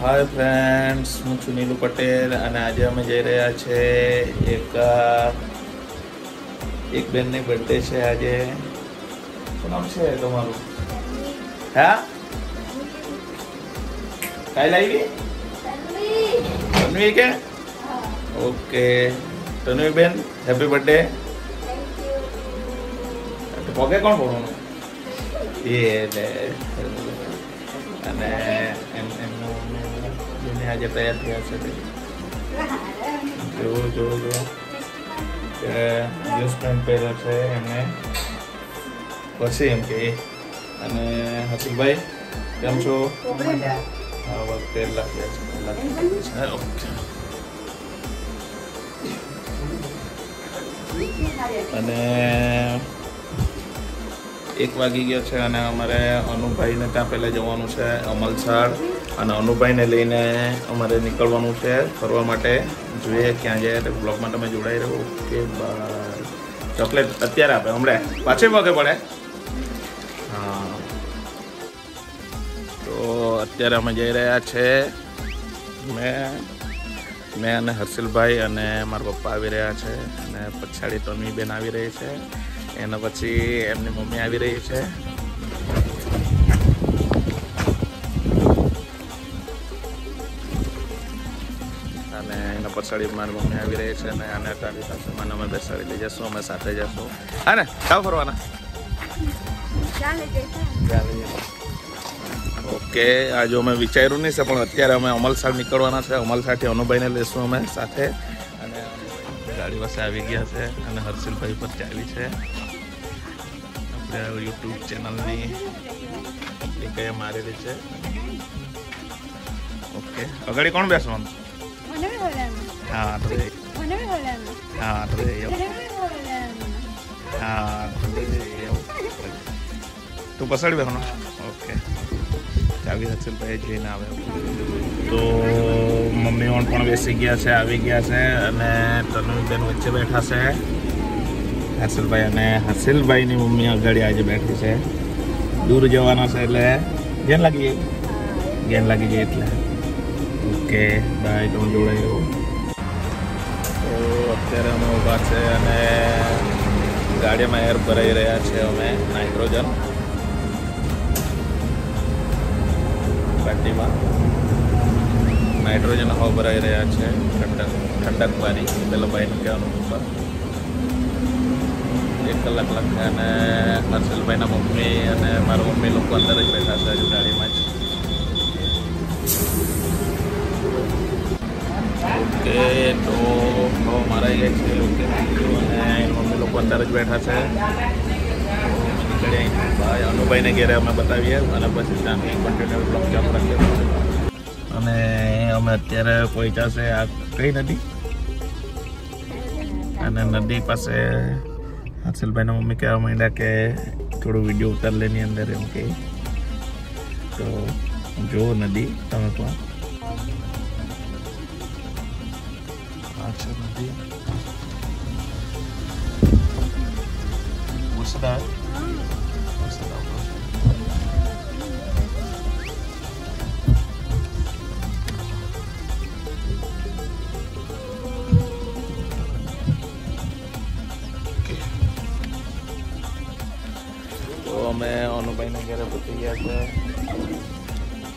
Hi friends, હું છું નીલુ પટેલ અને આજે અમે જઈ રહ્યા છે એક એક બેનની બર્થડે છે આજે. શું નામ છે તમારું? હા? કાલે આવી તન્વી કે? ઓકે. તન્વી બેન હેપી બર્થડે પગે કોણ બોલવાનું એ અને એમ જેને આજે તૈયાર થયા છે. જોવો જોવો જો કે જ્યુસ પેન્ટ પહેર્યો છે એમને. પછી એમ કે, અને હસીભાઈ કેમ છો? આ વખતે લાગ્યા છે લાગ્યા છે. અને એક વાગી ગયો છે અને અમારે અનુભાઈને ત્યાં પહેલાં જવાનું છે અમલસાડ. અને અનુભાઈને લઈને અમારે નીકળવાનું છે ફરવા માટે. જોઈએ ક્યાં જાય એટલે બ્લોગમાં તમે જોડાઈ રહો. ઓકે ચોકલેટ અત્યારે આપે, હમણાં. પાછી વગે પડે. હા. તો અત્યારે અમે જઈ રહ્યા છે. મેં મેં અને હર્ષિલભાઈ અને મારા પપ્પા આવી રહ્યા છે. અને પછાડી તન્વી બેન આવી રહી છે. એના પછી એમની મમ્મી આવી રહી છે. પછાડી મારી મમ્મી આવી રહી છે અને આને અટાડી પાસે મને અમે બેસાડી લઈ જશું, અમે સાથે જશું. હા ને ખાવ ફરવાના. ઓકે, આ જો અમે વિચાર્યું નહીં છે, પણ અત્યારે અમે અમલસાડ નીકળવાના છે. અમલસાડથી અનુભાઈને લેશું અમે સાથે. અને ગાડી પાસે આવી ગયા છે અને હર્ષિલભાઈ પર ચાલી છે. આપણે યુટ્યુબ ચેનલની અહીંયા મારેલી છે. ઓકે, અગાડી કોણ બેસવાનું? હા તો એ- હા તો એ એવું. હા તો એ એવું. તું પસાડી બેસવાનો ઓકે. ચાવી હર્ષિલભાઈ જઈને આવે. તો મમ્મી ઓન પણ બેસી ગયા છે, આવી ગયા છે અને તનુબેન વચ્ચે બેઠા છે. હાસિલભાઈ અને હર્ષિલભાઈની મમ્મી આગળ આજે બેઠી છે. દૂર જવાના છે એટલે ગેન લાગી જાય ગેન લાગી જાય એટલે. ઓકે બાય તમે જોડાઈ રહો તો અત્યારે અમે ઊભા છે અને ગાડીમાં એર ભરાઈ રહ્યા છે અમે નાઇટ્રોજન બાટલીમાં નાઇટ્રોજન હવા ભરાઈ રહ્યા છે, ઠંડક ઠંડક પાણી, પેલા ભાઈનું કહેવાનું ઉપર. એક કલાક લાગશે અને હર્ષલભાઈના મમ્મી અને મારા મમ્મી લોકો અંદર જ બેઠા છે હજુ ગાડીમાં જ. ઓકે તો હવા એક ગઈ છે ઓકે અને મમ્મી લોકો અંદર જ બેઠા છે. ભાઈ અનુભાઈને ઘેરે અમે બતાવીએ. અને પછી ત્યાંથી કન્ટિન્યુ બ્લોક ચાલુ રાખીએ અને અમે અત્યારે પહોંચ્યા છે આ કઈ નદી? અને નદી પાસે હાસિલભાઈના મમ્મી કહેવા માંડ્યા કે થોડું વીડિયો ઉતાર લેની અંદર એમ કે. તો જો નદી તમે પણ. આ છે નદી મુસદા મુસદા તો અમે અનુભાઈને ઘરે પહોંચી ગયા છે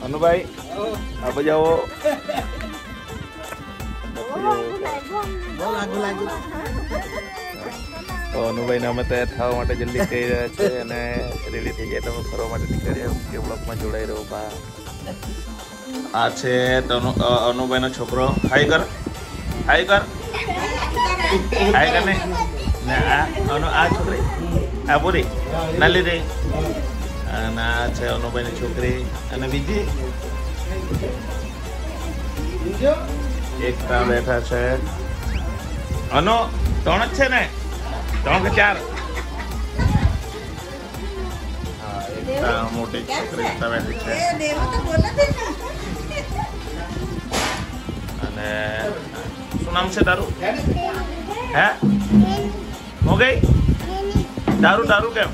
અનુભાઈ આ બજાવો તો અમે તૈયાર થવા માટે જલ્દી કહી રહ્યા છે અને રેડી થઈ જાય તમે ફરવા માટે નીકળ્યા કે બ્લોકમાં જોડાઈ રહ્યો બા આ છે તનુ અનુભાઈનો છોકરો. હાય કર હાય કર હાઈ કર ને. આ અનુ આ છોકરી? આ પૂરી? ના લીધી? અને આ છે અનુભાઈની છોકરી. અને બીજી? એક ત્યાં બેઠા છે. અનો ત્રણ જ છે ને? ત્રણ કે ચાર? હા એક મોટી છોકરી એકતા બેઠી છે. અને શું નામ છે તારું? હે? હું ગઈ? તારું તારું કેમ?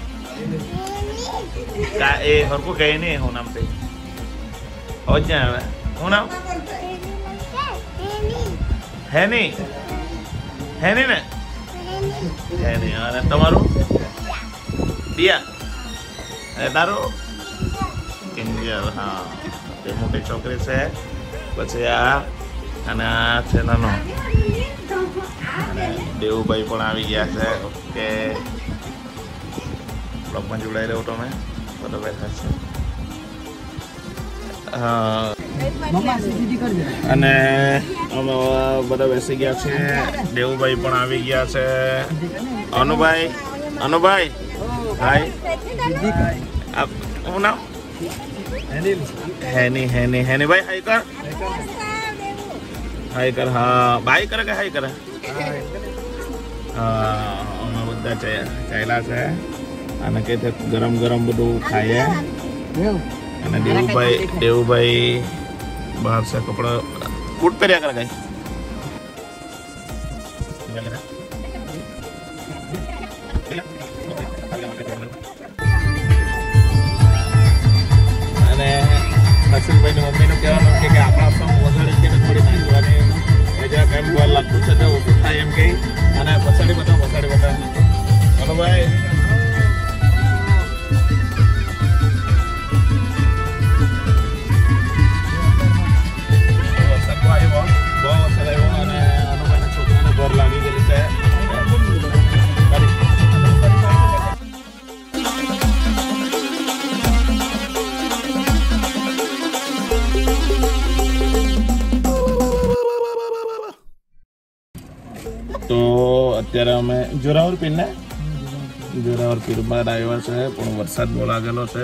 કા એ હરકું કહે નહીં હું નામ થઈ હવે જ આવે શું નામ? હેની. હેની ને હેની અને તમારું? દિયા અને તારું? કિંજલ, હા. તે મોટી છોકરી છે. પછી આ, અને આ છે નાનો. દેવુભાઈ પણ આવી ગયા છે. ઓકે. બ્લોગમાં જોડાઈ રહ્યો તમે. બધો બેઠા છે. હા. અને અમે બધા બેસી ગયા છે દેવુભાઈ પણ આવી ગયા છે. અનુભાઈ અનુભાઈ. હાય શું નામ? હેની હેની હેની. ભાઈ હાય કર. હાય કર હા. ભાઈ કરે કે હાય કરે? હા અમે બધા ચાલ્યા છે. અને કે ગરમ ગરમ બધું ખાઈએ. અને દેવુભાઈ દેવુભાઈ બહાર છે કપડા બૂટ પહેર્યા કરે કઈ? અને હસીનભાઈની મમ્મીનું કહેવાનું છે કે આપણા સોંગ વગાડી ને થોડી નાખવાની એ એમ બોલ લાગતું છે એમ કહી. અને પછાડી બધા પછાડી બધા. હલો અમે જોરાવર પીર ને જોરાવર પીર બાદ આવ્યા છે, પણ વરસાદ બહુ લાગેલો છે.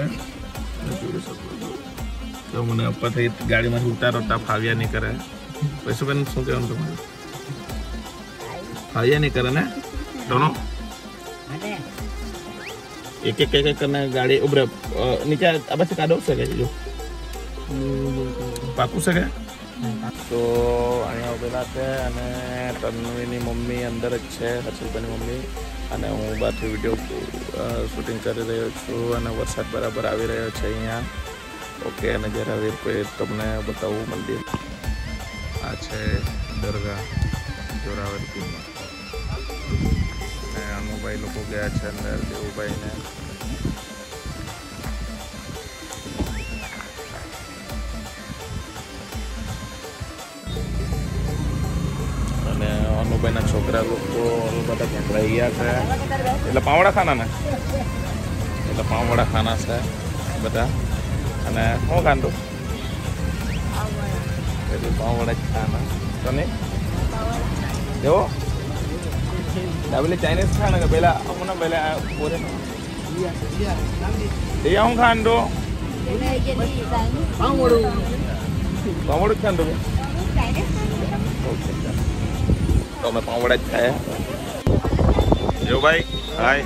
તો મને ઉપરથી ગાડીમાંથી ઉતારતા ફાવ્યા નહીં કરે. પૈસું બેન શું કહેવાનું તમારે? ફાવ્યા નહીં કરે ને? ટોનો એક એક એક કરીને ગાડી ઉભરે. નીચે આ બાજુ કાઢો શકે જો? પાકું શકે તો અહીંયા ઉભેલા છે અને તન્વીની મમ્મી અંદર જ છે, હર્ષલભાઈની મમ્મી. અને હું બહારથી વીડિયો શૂટિંગ કરી રહ્યો છું અને વરસાદ બરાબર આવી રહ્યો છે અહીંયા. ઓકે, અને જ્યારે આવી કોઈ તમને બતાવવું મંદિર. આ છે દરગાહ જોરાવરપુરમાં અને અનુભાઈ લોકો ગયા છે અંદર, દેવુભાઈને. છે એટલે પાવડા ખાના ને એટલે પાવડા ખાના છે બધા અને શું ખાંડું એટલે પાવડા જ ખાના તને જેવો પેલે ચાઇનીઝ ખાના કે પેલા અમને પેલા પોરે એ હું ખાંડો પાવડું જ ખાંડું ઓકે તો અમે પાવડા જ ખાયા. જો ભાઈ? હાય.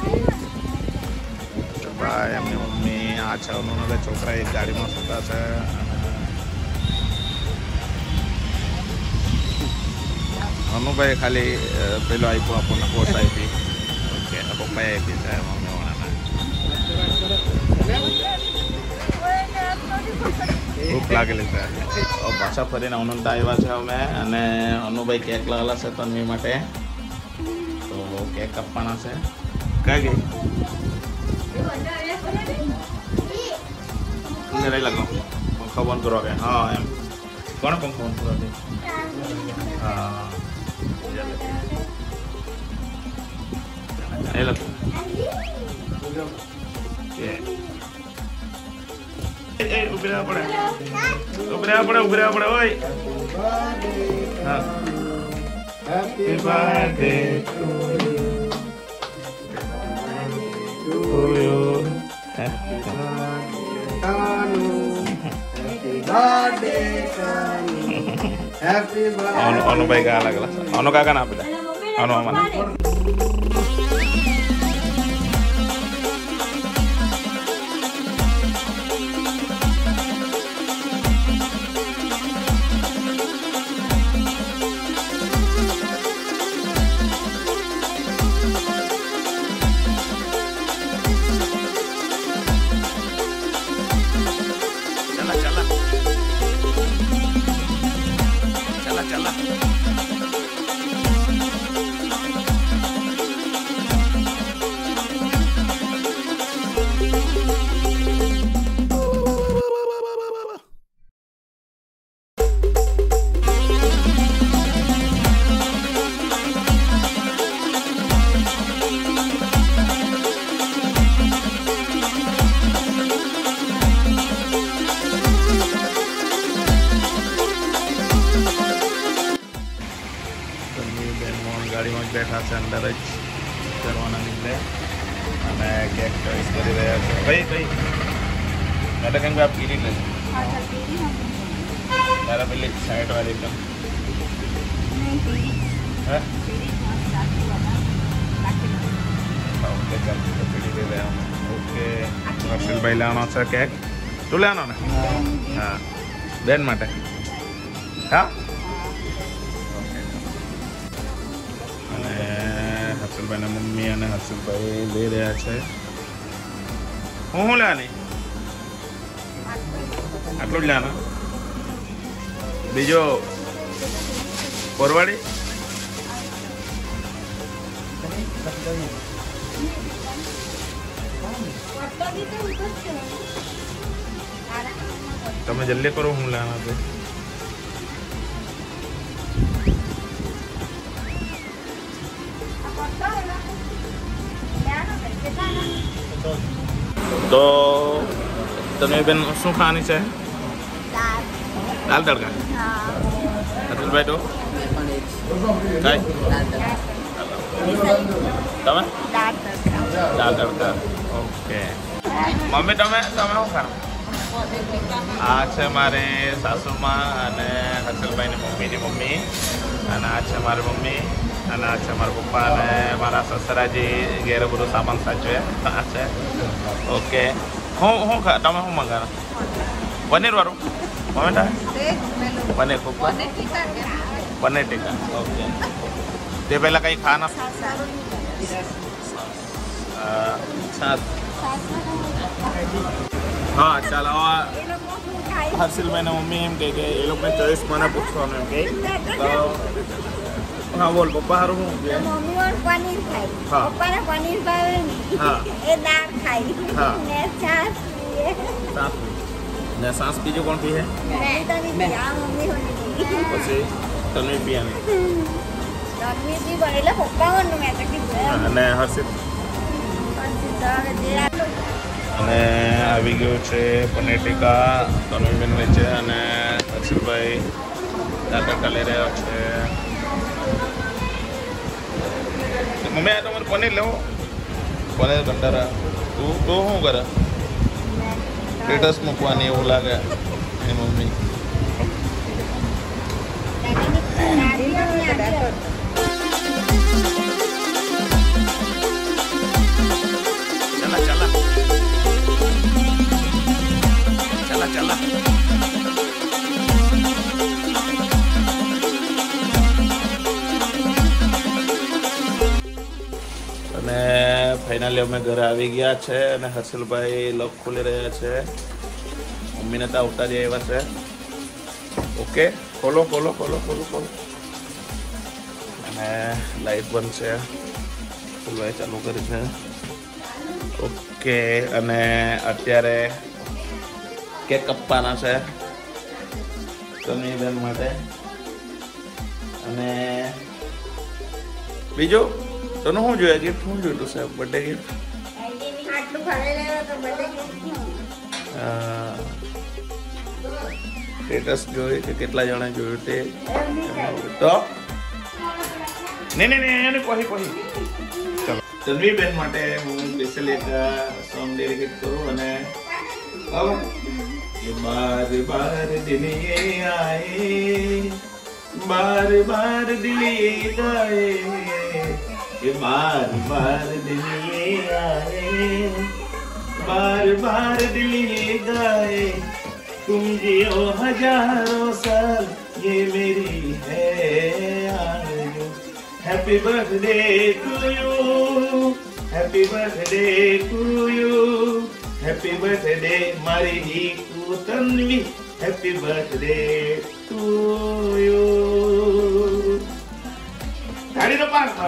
ભાઈ એમની મમ્મી આ છ અનુના છોકરા એક ગાડીમાં સુતા છે. અનુભાઈ ખાલી પેલો આપ્યો આપણને કોર્સ આપી. ઓકે પપ્પાએ આપી છે મમ્મી વાળાને. ભૂખ લાગેલી છે. પાછા ફરીને અનંત આવ્યા છે અમે અને અનુભાઈ કેક લાવેલા છે તન્વી માટે. તો કેક કાપવાના છે. કઈ ગઈ? નહીં લાગો. પંખો બંધ કરો કે હા, એમ. કોણ પંખો બંધ કરો દે હા. એ લખો. કે એ એ ઊભી રહેવા પડે ઊભી રહેવા પડે ઊભી રહેવા પડે ઓય હા Happy birthday to you. To you. અनु Anubhai કા લાગેલા અનુ કાકા ના આપી દે અનુ અમારા બેઠા છે અંદર જ કરવાના લીધે અને કેક ચોઈસ કરી રહ્યા છે ભાઈ ભાઈ મેં તો કેમ કે આ પીરી લે તારા પેલી સાઈડ વાળી એકદમ હે ઓકે ચાલ તો પીરી લઈ લેવાનું ઓકે હર્ષિલભાઈ લેવાનો છે કેક તું લેવાનો ને હા બેન માટે હા હર્ષલભાઈના મમ્મી અને હર્ષલભાઈ લઈ રહ્યા છે. હું શું લેવાની? આટલું જ લેવાનું? બીજો કોરવાડી? તમે જલ્દી કરો, હું લેવાના છે. તો તમે બેન શું ખાવાની છે? દાલ તડકા. અતુલભાઈ તો? તમે? દાલ તડકા. ઓકે. મમ્મી, તમે તમે શું ખાવ? આ છે મારે સાસુમાં અને હસલભાઈની મમ્મીની મમ્મી. અને આ છે મારી મમ્મી. અને આ મારા પપ્પા અને મારા સસરાજી ઘેરે બધું સામાન સાચવે, આ છે. ઓકે. હું હું તમે શું મંગાવો પનીર વાળું? મમેટા પનીર ખૂબ પનીર ટીકા. ઓકે. તે પહેલાં કંઈ ખાના? છાસ હા, ચાલ હર્ષિલભાઈના મમ્મી એમ કહે કે એ લોકોને ચોઈસ મને પૂછવાનું એમ કહે. તો હા બોલ પપ્પા હારું હું કે મમ્મી ઓર પનીર ખાય. હા. પપ્પાને પનીર ભાવે હા. એ દાળ ખાય. હા. ને છાસ પીએ. સાસ ને છાસ બીજું કોણ પીએ? મેં નહીં આ મમ્મી પી. પછી તન્વી પીવાની મમ્મી પી પણ એટલે પપ્પા હોનું મેં તો કીધું. અને હર્ષિત? જે અને આવી ગયું છે પનીર ટીકા તનુબેન વેચે અને હર્ષિતભાઈ દાદા લઈ રહ્યા છે. મમ્મી આ તમારે પનીર લેવો પનીર કંટારા તું તું શું કરે સ્ટેટસ મૂકવાની એવું લાગે એ મમ્મી ફાઇનલી અમે ઘરે આવી ગયા છે અને હર્ષલભાઈ લોક ખોલી રહ્યા છે. મમ્મીને તો આવતા જ આવ્યા છે. ઓકે ખોલો ખોલો ખોલો ખોલો ખોલો. અને લાઈટ બંધ છે. હર્ષલભાઈ ચાલુ કરી છે. ઓકે અને અત્યારે કેક કપવાના છે. બેન માટે. અને બીજું? તને શું જોયા ગિફ્ટ શું જોયું તું સાહેબ બર્થડે ગિફ્ટ સ્ટેટસ જોયું કે કેટલા જણા જોયું તે? તો? નહીં નહીં નહીં એને કહી કહી. તન્વીબેન માટે હું સ્પેશિયલ એક સોંગ ડેડિકેટ કરું અને બાર બાર દિલીએ આયે બાર બાર દિલીએ ગાયે बार बार मार दिल ये आए, बार बार दिल ये गाए तुम जियो हज़ारों साल, ये मेरी है happy birthday to you happy birthday to you happy birthday मारी ही तू Tanvi. Happy birthday to you ताली तो पास था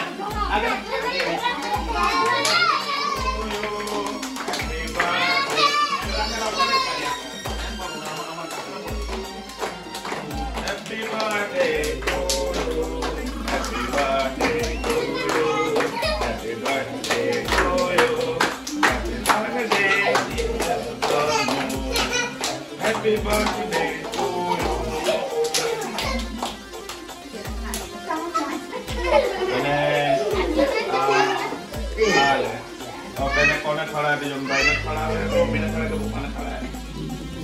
હવે પેલે કોને ખવડાવે જમભાઈને ખવડાવે મમ્મીને ખવડાવે કે પપ્પાને ખવડાવે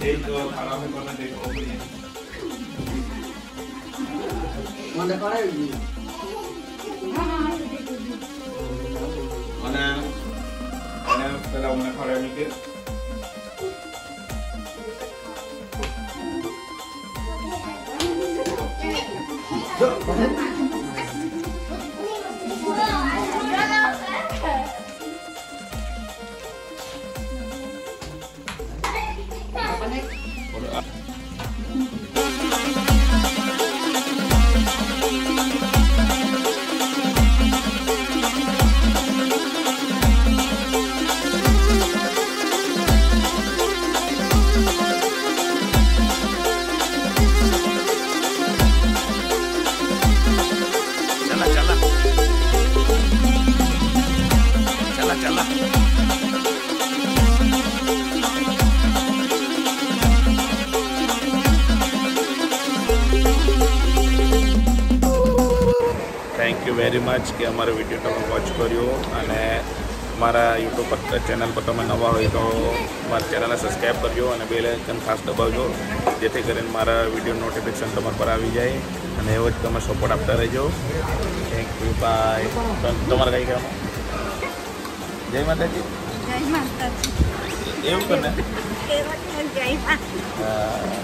એ તો ખવડાવે કોને તે ખબર પડી જાય. મને કરાવી દીધું. અને અને પેલા અમને ખવડાવી કે જો, મને ચલા યુ વેરી મચ કે અમારો વીડિયો તમે વોચ કર્યો અને મારા યુટ્યુબ પર ચેનલ પર તમે નવા હોય તો મારા ચેનલને સબસ્ક્રાઈબ કરજો અને બે લાઇકન ખાસ દબાવજો જેથી કરીને મારા વીડિયો નોટિફિકેશન તમારા પર આવી જાય અને એવો જ તમે સપોર્ટ આપતા રહેજો. થેન્ક યુ બાય તમારે કઈ કામ જય માતાજી. એવું કેવળ જય માતા